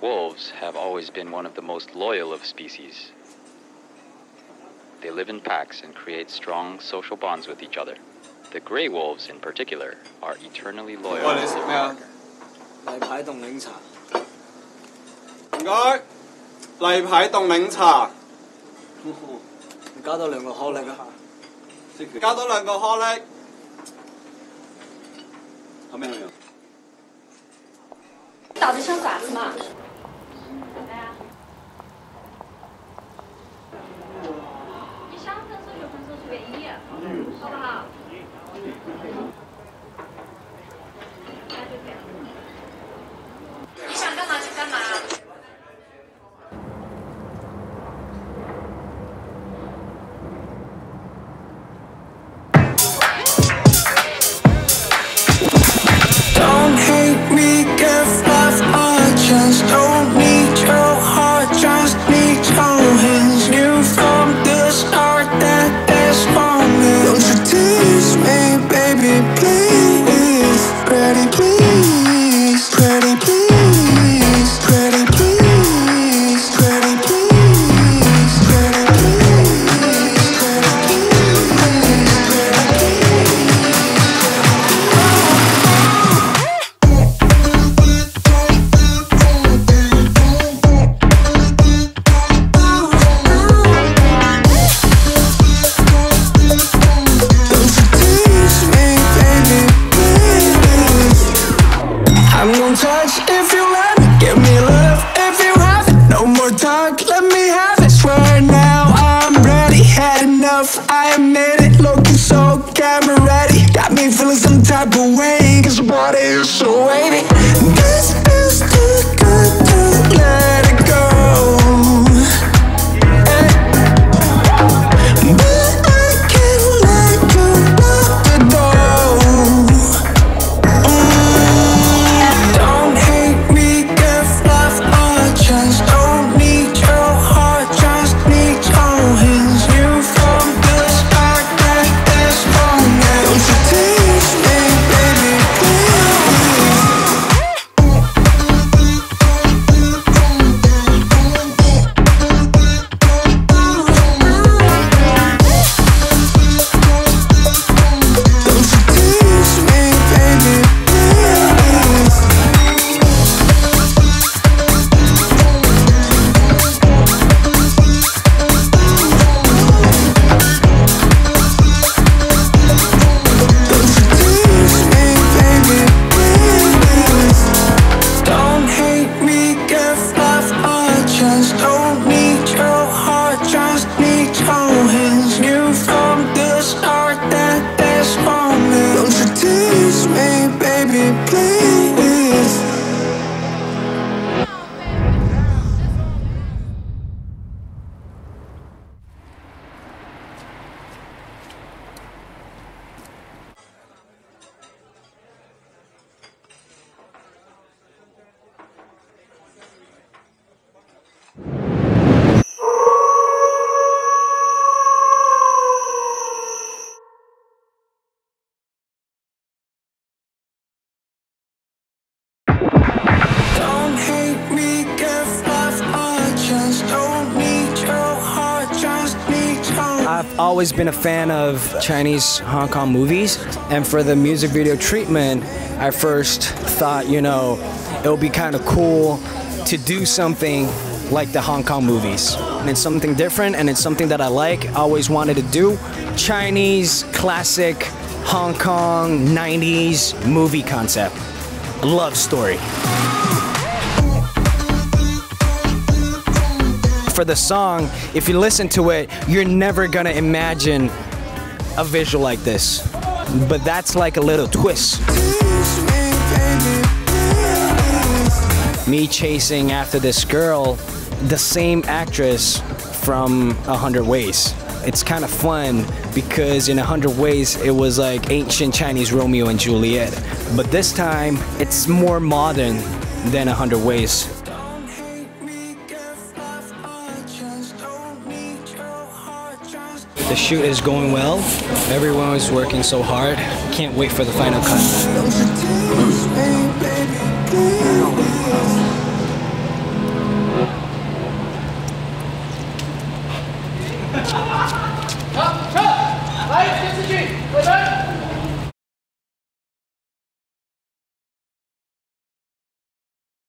Wolves have always been one of the most loyal of species. They live in packs and create strong social bonds with each other. The gray wolves, in particular, are eternally loyal. 喂，你食咩啊？例牌冻柠茶，唔该，例牌冻柠茶，加多两个可力啊！加多两个颗粒。后面有没有？到底想咋子嘛？ 愿意。Enough, I admit it. Looking so camera ready. Got me feeling some type of way. Cause your body is so wavy. This a always been a fan of Chinese Hong Kong movies, and for the music video treatment, I first thought, you know, it would be kind of cool to do something like the Hong Kong movies. And it's something different, and it's something that I like, always wanted to do. Chinese classic Hong Kong 90s movie concept. Love story. For the song, if you listen to it, you're never gonna imagine a visual like this. But that's like a little twist. me. Chasing after this girl, the same actress from A Hundred Ways. It's kind of fun because in A Hundred Ways it was like ancient Chinese Romeo and Juliet, but this time it's more modern than A Hundred Ways. The shoot is going well. Everyone is working so hard. Can't wait for the final cut. Cut! Cut! Lights,